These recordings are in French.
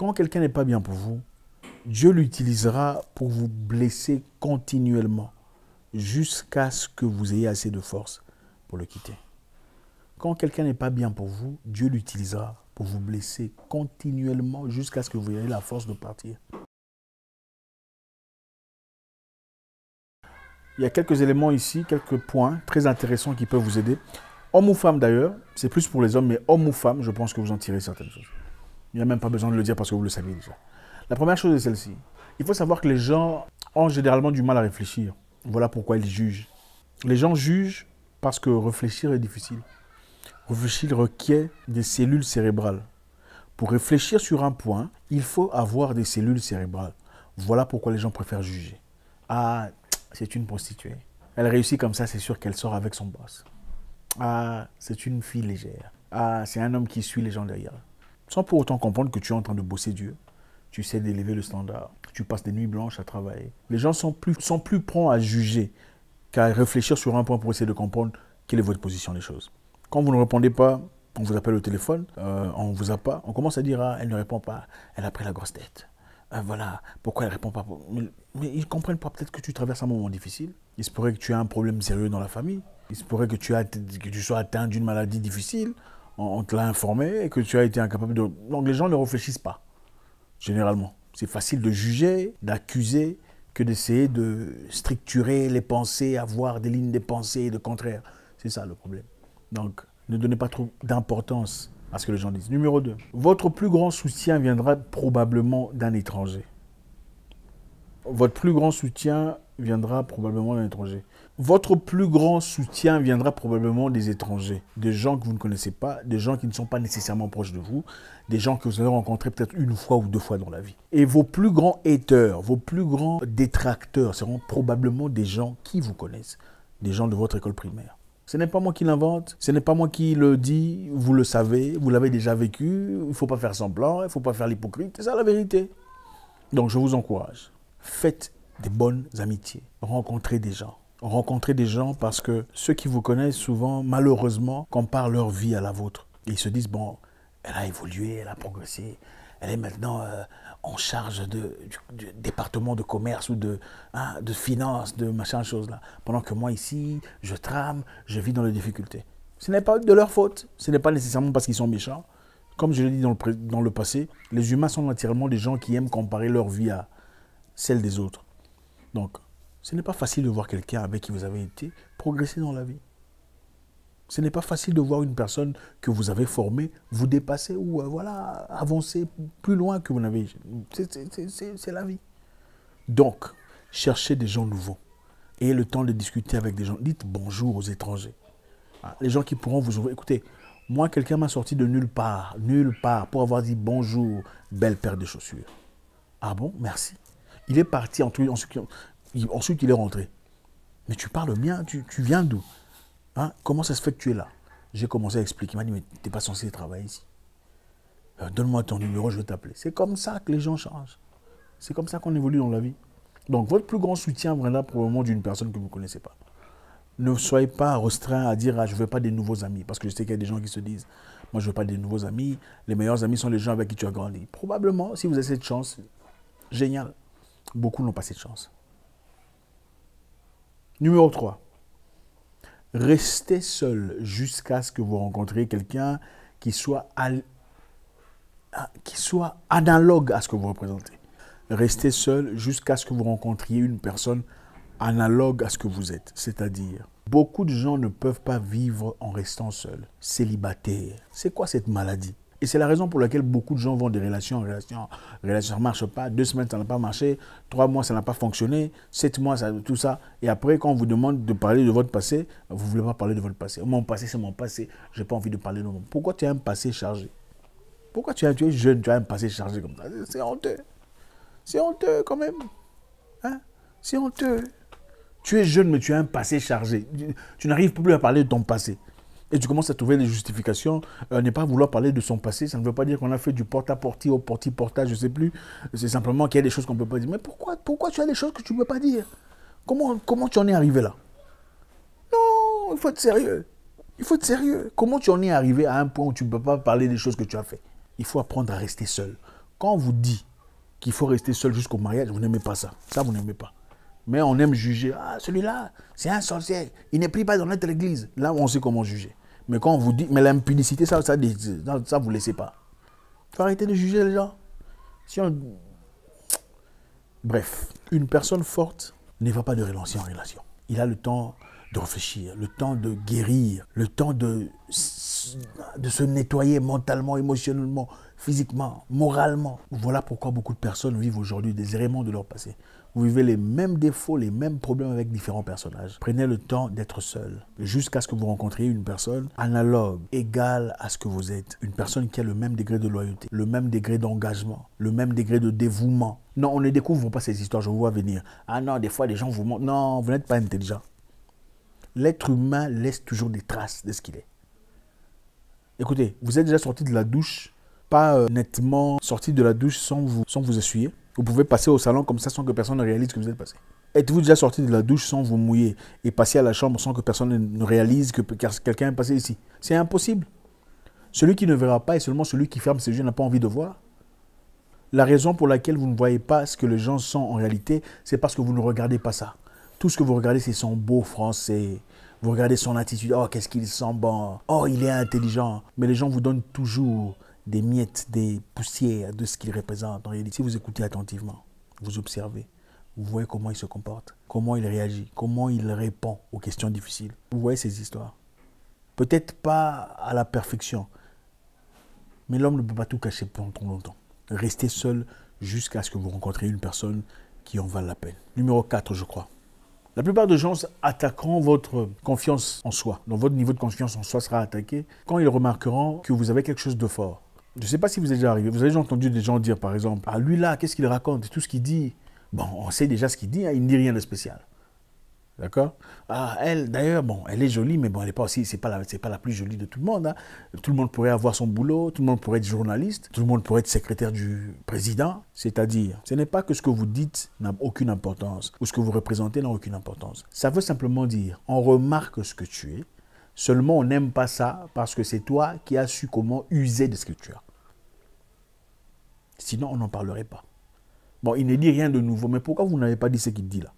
Quand quelqu'un n'est pas bien pour vous, Dieu l'utilisera pour vous blesser continuellement jusqu'à ce que vous ayez assez de force pour le quitter. Quand quelqu'un n'est pas bien pour vous, Dieu l'utilisera pour vous blesser continuellement jusqu'à ce que vous ayez la force de partir. Il y a quelques éléments ici, quelques points très intéressants qui peuvent vous aider. Homme ou femme d'ailleurs, c'est plus pour les hommes, mais homme ou femme, je pense que vous en tirez certaines choses. Il n'y a même pas besoin de le dire parce que vous le savez déjà. La première chose est celle-ci. Il faut savoir que les gens ont généralement du mal à réfléchir. Voilà pourquoi ils jugent. Les gens jugent parce que réfléchir est difficile. Réfléchir requiert des cellules cérébrales. Pour réfléchir sur un point, il faut avoir des cellules cérébrales. Voilà pourquoi les gens préfèrent juger. Ah, c'est une prostituée. Elle réussit comme ça, c'est sûr qu'elle sort avec son boss. Ah, c'est une fille légère. Ah, c'est un homme qui suit les gens derrière. Sans pour autant comprendre que tu es en train de bosser Dieu. Tu sais d'élever le standard. Tu passes des nuits blanches à travailler. Les gens sont plus, sont à juger qu'à réfléchir sur un point pour essayer de comprendre quelle est votre position des choses. Quand vous ne répondez pas, on vous appelle au téléphone, euh, on ne vous a pas, on commence à dire ah, elle ne répond pas, elle a pris la grosse tête. Euh, voilà, pourquoi elle ne répond pas mais, ils ne comprennent pas peut-être que tu traverses un moment difficile. Il se pourrait que tu aies un problème sérieux dans la famille. Il se pourrait que tu, que tu sois atteint d'une maladie difficile. On, te l'a informé et que tu as été incapable de... Donc les gens ne réfléchissent pas, généralement. C'est facile de juger, d'accuser, que d'essayer de structurer les pensées, avoir des lignes de pensée et de contraire. C'est ça le problème. Donc, ne donnez pas trop d'importance à ce que les gens disent. Numéro 2. Votre plus grand soutien viendra probablement d'un étranger. Votre plus grand soutien viendra probablement d'un étranger. Votre plus grand soutien viendra probablement des étrangers, des gens que vous ne connaissez pas, des gens qui ne sont pas nécessairement proches de vous, des gens que vous avez rencontrés peut-être une fois ou deux fois dans la vie. Et vos plus grands haters, vos plus grands détracteurs seront probablement des gens qui vous connaissent, des gens de votre école primaire. Ce n'est pas moi qui l'invente, ce n'est pas moi qui le dis, vous le savez, vous l'avez déjà vécu, il ne faut pas faire semblant, il ne faut pas faire l'hypocrite, c'est ça la vérité. Donc je vous encourage, faites des bonnes amitiés, rencontrez des gens. Rencontrez des gens parce que ceux qui vous connaissent souvent, malheureusement, comparent leur vie à la vôtre. ils se disent, bon, elle a évolué, elle a progressé, elle est maintenant euh, en charge de, du, département de commerce ou de, hein, de finance, de machin chose là. Pendant que moi ici, je trame, je vis dans les difficultés. Ce n'est pas de leur faute. Ce n'est pas nécessairement parce qu'ils sont méchants. Comme je l'ai dit dans le, dans le passé, les humains sont naturellement des gens qui aiment comparer leur vie à celle des autres. Donc, ce n'est pas facile de voir quelqu'un avec qui vous avez été progresser dans la vie. Ce n'est pas facile de voir une personne que vous avez formée vous dépasser ou euh, voilà, avancer plus loin que vous n'avez. C'est la vie. Donc, cherchez des gens nouveaux. Ayez le temps de discuter avec des gens. Dites bonjour aux étrangers. Ah, les gens qui pourront vous ouvrir. Écoutez, moi, quelqu'un m'a sorti de nulle part, nulle part, pour avoir dit bonjour, belle paire de chaussures. Ah bon, merci. Il est parti, ensuite, il est rentré. Mais tu parles bien, tu viens d'où Hein? Comment ça se fait que tu es là? J'ai commencé à expliquer. Il m'a dit, mais tu n'es pas censé travailler ici. Euh, donne-moi ton numéro, je vais t'appeler. C'est comme ça que les gens changent. C'est comme ça qu'on évolue dans la vie. Donc, votre plus grand soutien viendra probablement d'une personne que vous ne connaissez pas. Ne soyez pas restreint à dire ah, je ne veux pas des nouveaux amis. Parce que je sais qu'il y a des gens qui se disent moi, je ne veux pas des nouveaux amis. Les meilleurs amis sont les gens avec qui tu as grandi. Probablement, si vous avez cette chance, génial. Beaucoup n'ont pas cette chance. Numéro 3. Restez seul jusqu'à ce que vous rencontriez quelqu'un qui soit, ah, qui soit analogue à ce que vous représentez. Restez seul jusqu'à ce que vous rencontriez une personne analogue à ce que vous êtes. C'est-à-dire, beaucoup de gens ne peuvent pas vivre en restant seuls, célibataires. C'est quoi cette maladie? Et c'est la raison pour laquelle beaucoup de gens vont des relations en relation. Relation ne marche pas. Deux semaines, ça n'a pas marché. Trois mois, ça n'a pas fonctionné. Sept mois, ça, tout ça. Et après, quand on vous demande de parler de votre passé, vous ne voulez pas parler de votre passé. Mon passé, c'est mon passé. Je n'ai pas envie de parler de mon Pourquoi tu as un passé chargé? Pourquoi tu, as, tu es jeune, tu as un passé chargé comme ça? C'est honteux. C'est honteux quand même. Hein? C'est honteux. Tu es jeune, mais tu as un passé chargé. tu n'arrives plus à parler de ton passé et tu commences à trouver des justifications, euh, ne pas vouloir parler de son passé, ça ne veut pas dire qu'on a fait du porte-à-porte au porti-portage, je ne sais plus. C'est simplement qu'il y a des choses qu'on ne peut pas dire. Mais pourquoi, pourquoi tu as des choses que tu ne peux pas dire? Comment, comment tu en es arrivé là? Non, il faut être sérieux. Il faut être sérieux. Comment tu en es arrivé à un point où tu ne peux pas parler des choses que tu as fait? Il faut apprendre à rester seul. Quand on vous dit qu'il faut rester seul jusqu'au mariage, vous n'aimez pas ça. Ça, vous n'aimez pas. Mais on aime juger. Ah, celui-là, c'est un sorcier. Il n'est plus pas dans notre église. Là, on sait comment juger. Mais quand on vous dit, mais l'impudicité, ça, ça, vous laissez pas. Il faut arrêter de juger les gens. Bref, une personne forte ne va pas de relation en relation. Il a le temps de réfléchir, le temps de guérir, le temps de, de se nettoyer mentalement, émotionnellement, physiquement, moralement. Voilà pourquoi beaucoup de personnes vivent aujourd'hui des éléments de leur passé. Vous vivez les mêmes défauts, les mêmes problèmes avec différents personnages. Prenez le temps d'être seul jusqu'à ce que vous rencontriez une personne analogue, égale à ce que vous êtes. Une personne qui a le même degré de loyauté, le même degré d'engagement, le même degré de dévouement. Non, on ne découvre pas ces histoires, je vous vois venir. Ah non, des fois, les gens vous montrent. Non, vous n'êtes pas intelligent l'être humain laisse toujours des traces de ce qu'il est. Écoutez, vous êtes déjà sorti de la douche, pas euh, nettement sorti de la douche sans vous, sans vous essuyer. Vous pouvez passer au salon comme ça sans que personne ne réalise que vous êtes passé. Êtes-vous déjà sorti de la douche sans vous mouiller et passer à la chambre sans que personne ne réalise que quelqu'un est passé ici? C'est impossible. Celui qui ne verra pas est seulement celui qui ferme ses yeux n'a pas envie de voir. La raison pour laquelle vous ne voyez pas ce que les gens sont en réalité, c'est parce que vous ne regardez pas ça. Tout ce que vous regardez, c'est son beau français. Vous regardez son attitude. Oh, qu'est-ce qu'il sent bon. Oh, il est intelligent. Mais les gens vous donnent toujours des miettes, des poussières de ce qu'il représente. En réalité, si vous écoutez attentivement, vous observez, vous voyez comment il se comporte, comment il réagit, comment il répond aux questions difficiles. Vous voyez ces histoires. Peut-être pas à la perfection, mais l'homme ne peut pas tout cacher pendant trop longtemps. Restez seul jusqu'à ce que vous rencontriez une personne qui en vaut la peine. Numéro 4, je crois. La plupart des gens attaqueront votre confiance en soi. Donc votre niveau de confiance en soi sera attaqué quand ils remarqueront que vous avez quelque chose de fort. Je ne sais pas si vous êtes déjà arrivé. Vous avez déjà entendu des gens dire, par exemple, ah lui là, qu'est-ce qu'il raconte? Tout ce qu'il dit. Bon, on sait déjà ce qu'il dit, hein, il ne dit rien de spécial. D'accord? Ah, elle, d'ailleurs, bon, elle est jolie, mais bon, elle n'est pas aussi, c'est pas la, pas la plus jolie de tout le monde. Hein. Tout le monde pourrait avoir son boulot, tout le monde pourrait être journaliste, tout le monde pourrait être secrétaire du président. C'est-à-dire, ce n'est pas que ce que vous dites n'a aucune importance ou ce que vous représentez n'a aucune importance. Ça veut simplement dire, on remarque ce que tu es, seulement on n'aime pas ça parce que c'est toi qui as su comment user de ce que tu as. Sinon, on n'en parlerait pas. Bon, il ne dit rien de nouveau, mais pourquoi vous n'avez pas dit ce qu'il dit là?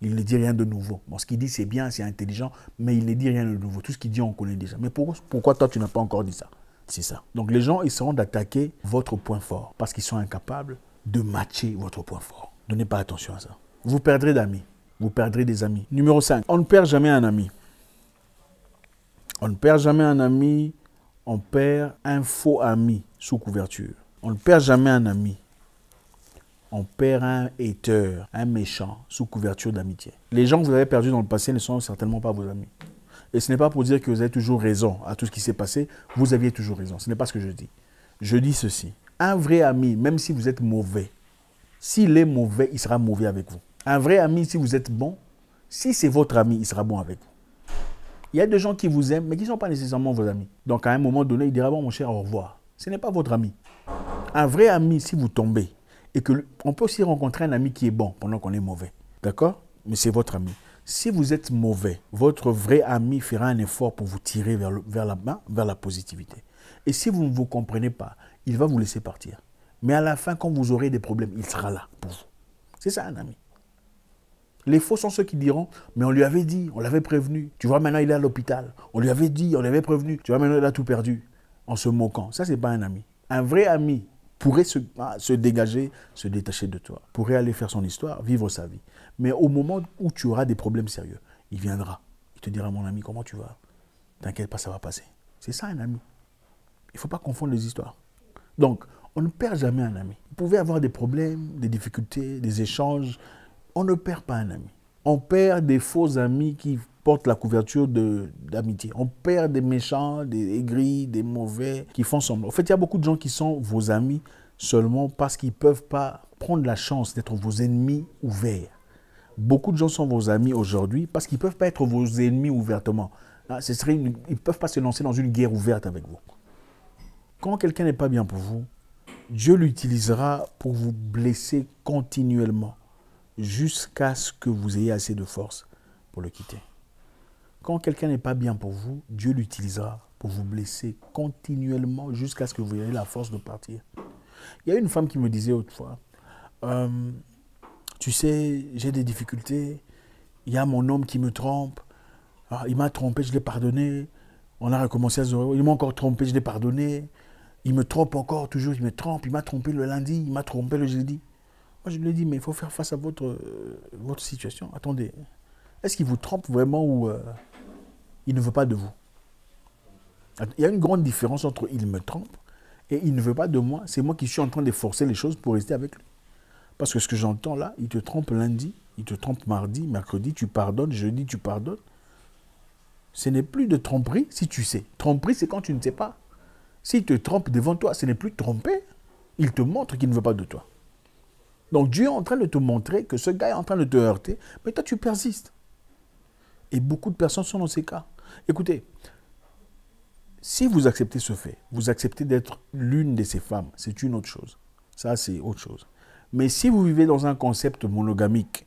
Il ne dit rien de nouveau. Bon, ce qu'il dit, c'est bien, c'est intelligent, mais il ne dit rien de nouveau. Tout ce qu'il dit, on connaît déjà. Mais pourquoi, pourquoi toi, tu n'as pas encore dit ça? C'est ça. Donc les gens essaieront d'attaquer votre point fort parce qu'ils sont incapables de matcher votre point fort. Donnez pas attention à ça. Vous perdrez d'amis. Vous perdrez des amis. Numéro 5. On ne perd jamais un ami. On ne perd jamais un ami. On perd un faux ami sous couverture. On ne perd jamais un ami on perd un hater, un méchant, sous couverture d'amitié. Les gens que vous avez perdus dans le passé ne sont certainement pas vos amis. Et ce n'est pas pour dire que vous avez toujours raison à tout ce qui s'est passé. Vous aviez toujours raison. Ce n'est pas ce que je dis. Je dis ceci. Un vrai ami, même si vous êtes mauvais, s'il est mauvais, il sera mauvais avec vous. Un vrai ami, si vous êtes bon, si c'est votre ami, il sera bon avec vous. Il y a des gens qui vous aiment, mais qui ne sont pas nécessairement vos amis. Donc à un moment donné, il dira, bon mon cher, au revoir. Ce n'est pas votre ami. Un vrai ami, si vous tombez, et que on peut aussi rencontrer un ami qui est bon pendant qu'on est mauvais. D'accord? Mais c'est votre ami. Si vous êtes mauvais, votre vrai ami fera un effort pour vous tirer vers, vers, la, vers la positivité. Et si vous ne vous comprenez pas, il va vous laisser partir. Mais à la fin, quand vous aurez des problèmes, il sera là pour vous. C'est ça un ami. Les faux sont ceux qui diront, mais on lui avait dit, on l'avait prévenu. Tu vois, maintenant il est à l'hôpital. On lui avait dit, on l'avait prévenu. Tu vois, maintenant il a tout perdu. En se moquant. Ça, c'est pas un ami. Un vrai ami, pourrait se, ah, dégager, se détacher de toi, pourrait aller faire son histoire, vivre sa vie. Mais au moment où tu auras des problèmes sérieux, il viendra. Il te dira, mon ami, comment tu vas? T'inquiète pas, ça va passer. C'est ça un ami. Il ne faut pas confondre les histoires. Donc, on ne perd jamais un ami. Vous pouvez avoir des problèmes, des difficultés, des échanges. On ne perd pas un ami. On perd des faux amis qui portent la couverture d'amitié. On perd des méchants, des aigris, des mauvais qui font semblant. En fait, il y a beaucoup de gens qui sont vos amis seulement parce qu'ils ne peuvent pas prendre la chance d'être vos ennemis ouverts. Beaucoup de gens sont vos amis aujourd'hui parce qu'ils ne peuvent pas être vos ennemis ouvertement. Ah, ce serait ils ne peuvent pas se lancer dans une guerre ouverte avec vous. Quand quelqu'un n'est pas bien pour vous, Dieu l'utilisera pour vous blesser continuellement jusqu'à ce que vous ayez assez de force pour le quitter. Quand quelqu'un n'est pas bien pour vous, Dieu l'utilisera pour vous blesser continuellement jusqu'à ce que vous ayez la force de partir. Il y a une femme qui me disait autrefois, euh, tu sais, j'ai des difficultés, il y a mon homme qui me trompe, ah, il m'a trompé, je l'ai pardonné, on a recommencé à se... Il m'a encore trompé, je l'ai pardonné, il me trompe encore, toujours, il me trompe, il m'a trompé le lundi, il m'a trompé le jeudi. Moi, je lui ai dit, mais il faut faire face à votre, euh, votre situation. Attendez, est-ce qu'il vous trompe vraiment ou euh, il ne veut pas de vous? Il y a une grande différence entre il me trompe et il ne veut pas de moi. C'est moi qui suis en train de forcer les choses pour rester avec lui. Parce que ce que j'entends là, il te trompe lundi, il te trompe mardi, mercredi, tu pardonnes, jeudi, tu pardonnes. Ce n'est plus de tromperie si tu sais. Tromperie, c'est quand tu ne sais pas. S'il te trompe devant toi, ce n'est plus tromper. Il te montre qu'il ne veut pas de toi. Donc Dieu est en train de te montrer que ce gars est en train de te heurter, mais toi tu persistes. Et beaucoup de personnes sont dans ces cas. Écoutez, si vous acceptez ce fait, vous acceptez d'être l'une de ces femmes, c'est une autre chose. Ça, c'est autre chose. Mais si vous vivez dans un concept monogamique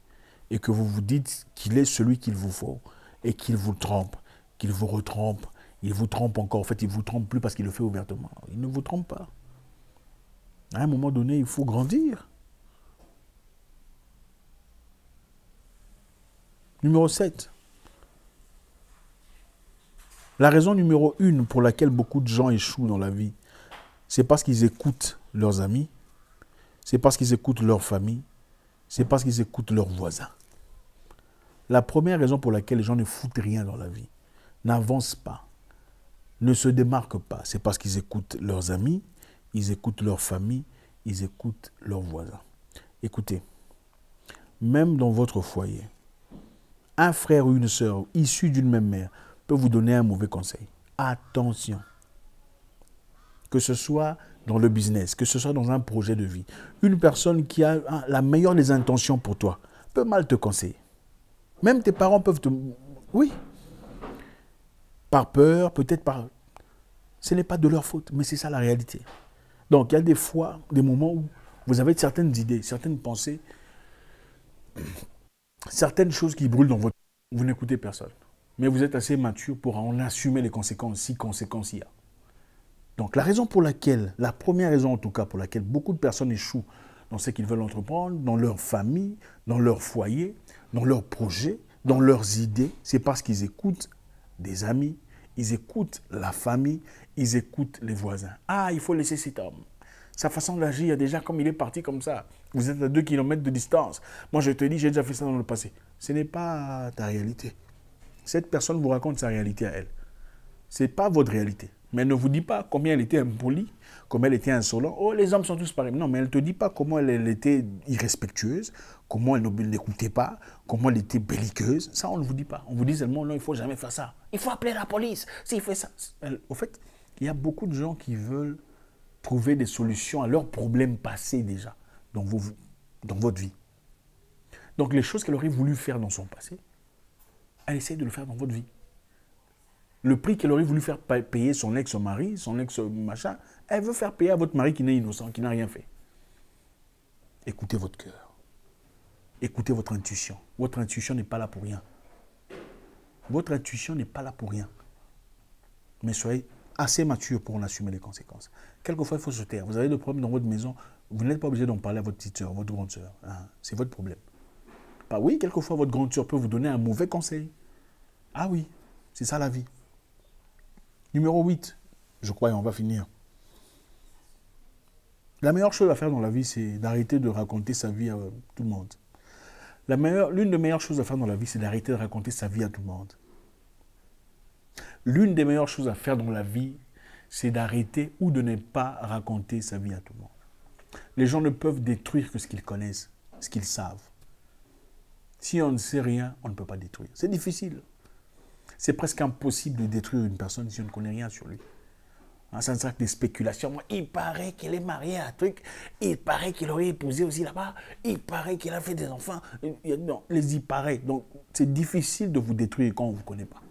et que vous vous dites qu'il est celui qu'il vous faut et qu'il vous trompe, qu'il vous retrompe, il vous trompe encore, en fait, il ne vous trompe plus parce qu'il le fait ouvertement. Il ne vous trompe pas. À un moment donné, il faut grandir. Numéro 7. La raison numéro une pour laquelle beaucoup de gens échouent dans la vie, c'est parce qu'ils écoutent leurs amis, c'est parce qu'ils écoutent leur famille, c'est parce qu'ils écoutent leurs voisins. La première raison pour laquelle les gens ne foutent rien dans la vie, n'avancent pas, ne se démarquent pas, c'est parce qu'ils écoutent leurs amis, ils écoutent leur famille, ils écoutent leurs voisins. Écoutez, même dans votre foyer, un frère ou une sœur issus d'une même mère peut vous donner un mauvais conseil. Attention. Que ce soit dans le business, que ce soit dans un projet de vie, une personne qui a la meilleure des intentions pour toi peut mal te conseiller. Même tes parents peuvent te... Oui. Par peur, peut-être par... Ce n'est pas de leur faute, mais c'est ça la réalité. Donc il y a des fois, des moments où vous avez certaines idées, certaines pensées, certaines choses qui brûlent dans votre... Vous n'écoutez personne mais vous êtes assez mature pour en assumer les conséquences, si conséquences il y a. Donc la raison pour laquelle, la première raison en tout cas pour laquelle beaucoup de personnes échouent dans ce qu'ils veulent entreprendre, dans leur famille, dans leur foyer, dans leurs projets, dans leurs idées, c'est parce qu'ils écoutent des amis, ils écoutent la famille, ils écoutent les voisins. Ah, il faut laisser cet homme. Sa façon d'agir, déjà comme il est parti comme ça. Vous êtes à deux kilomètres de distance. Moi, je te dis, j'ai déjà fait ça dans le passé. Ce n'est pas ta réalité. Cette personne vous raconte sa réalité à elle. Ce n'est pas votre réalité. Mais elle ne vous dit pas combien elle était impolie, combien elle était insolente. Oh, les hommes sont tous pareils. Non, mais elle ne te dit pas comment elle, était irrespectueuse, comment elle n'écoutait pas, comment elle était belliqueuse. Ça, on ne vous dit pas. On vous dit seulement, non, il ne faut jamais faire ça. Il faut appeler la police s'il fait ça. au fait, il y a beaucoup de gens qui veulent trouver des solutions à leurs problèmes passés déjà dans, dans votre vie. Donc les choses qu'elle aurait voulu faire dans son passé, elle essaie de le faire dans votre vie. Le prix qu'elle aurait voulu faire payer son ex-mari, son ex-machin, elle veut faire payer à votre mari qui n'est innocent, qui n'a rien fait. Écoutez votre cœur. Écoutez votre intuition. Votre intuition n'est pas là pour rien. Votre intuition n'est pas là pour rien. Mais soyez assez mature pour en assumer les conséquences. Quelquefois, il faut se taire. Vous avez des problèmes dans votre maison, vous n'êtes pas obligé d'en parler à votre petite soeur, votre grande soeur. Hein. C'est votre problème. Bah oui, quelquefois votre grande soeur peut vous donner un mauvais conseil. Ah oui, c'est ça la vie. Numéro 8, je crois, et on va finir. La meilleure chose à faire dans la vie, c'est d'arrêter de raconter sa vie à tout le monde. L'une des meilleures choses à faire dans la vie, c'est d'arrêter de raconter sa vie à tout le monde. L'une des meilleures choses à faire dans la vie, c'est d'arrêter ou de ne pas raconter sa vie à tout le monde. Les gens ne peuvent détruire que ce qu'ils connaissent, ce qu'ils savent. Si on ne sait rien, on ne peut pas détruire. C'est difficile. C'est presque impossible de détruire une personne si on ne connaît rien sur lui. Hein, ça ne sert que des spéculations. Il paraît qu'il est marié à un truc. Il paraît qu'il aurait épousé aussi là-bas. Il paraît qu'il a fait des enfants. Non, les y paraît. Donc, c'est difficile de vous détruire quand on ne vous connaît pas.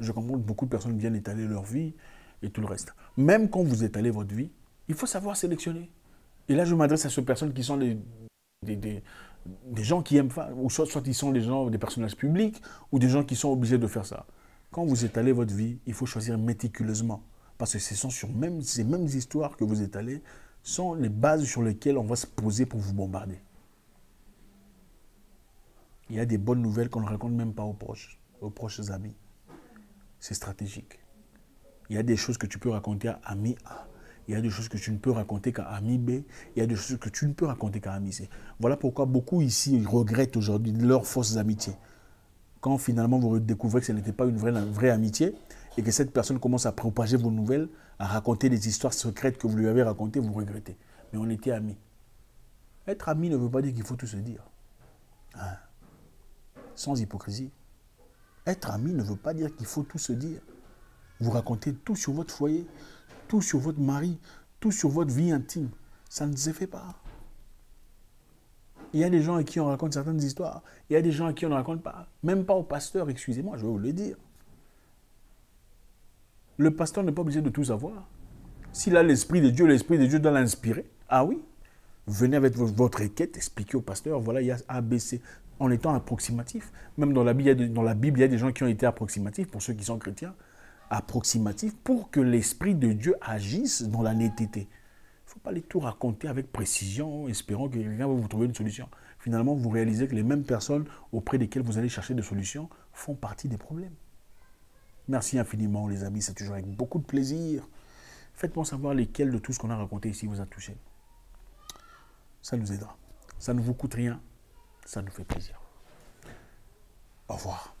Je comprends que beaucoup de personnes viennent étaler leur vie et tout le reste. Même quand vous étalez votre vie, il faut savoir sélectionner. Et là, je m'adresse à ces personnes qui sont des, des, gens qui aiment, ou soit, soit ils sont des gens, des personnages publics, ou des gens qui sont obligés de faire ça. Quand vous étalez votre vie, il faut choisir méticuleusement. Parce que ce sont sur même, ces mêmes histoires que vous étalez sont les bases sur lesquelles on va se poser pour vous bombarder. Il y a des bonnes nouvelles qu'on ne raconte même pas aux proches, aux proches amis. C'est stratégique. Il y a des choses que tu peux raconter à ami A. Il y a des choses que tu ne peux raconter qu'à ami B. Il y a des choses que tu ne peux raconter qu'à ami C. Voilà pourquoi beaucoup ici regrettent aujourd'hui leurs fausses amitiés. Quand finalement vous découvrez que ce n'était pas une vraie, amitié et que cette personne commence à propager vos nouvelles, à raconter des histoires secrètes que vous lui avez racontées, vous regrettez. Mais on était amis. Être ami ne veut pas dire qu'il faut tout se dire. Hein? Sans hypocrisie. Être ami ne veut pas dire qu'il faut tout se dire. Vous racontez tout sur votre foyer, tout sur votre mari, tout sur votre vie intime. Ça ne se fait pas. Il y a des gens à qui on raconte certaines histoires. Il y a des gens à qui on ne raconte pas. Même pas au pasteur, excusez-moi, je vais vous le dire. Le pasteur n'est pas obligé de tout savoir. S'il a l'Esprit de Dieu, l'Esprit de Dieu doit l'inspirer. Ah oui? Venez avec votre requête, expliquez au pasteur, voilà, il y a ABC. En étant approximatif. Même dans la, Bible, dans la Bible, il y a des gens qui ont été approximatifs, pour ceux qui sont chrétiens, approximatifs, pour que l'Esprit de Dieu agisse dans la netteté. Il ne faut pas les tout raconter avec précision, espérant que quelqu'un va vous trouver une solution. Finalement, vous réalisez que les mêmes personnes auprès desquelles vous allez chercher des solutions font partie des problèmes. Merci infiniment, les amis. C'est toujours avec beaucoup de plaisir. Faites-moi savoir lesquels de tout ce qu'on a raconté ici vous a touché. Ça nous aidera. Ça ne vous coûte rien. Ça nous fait plaisir. Au revoir.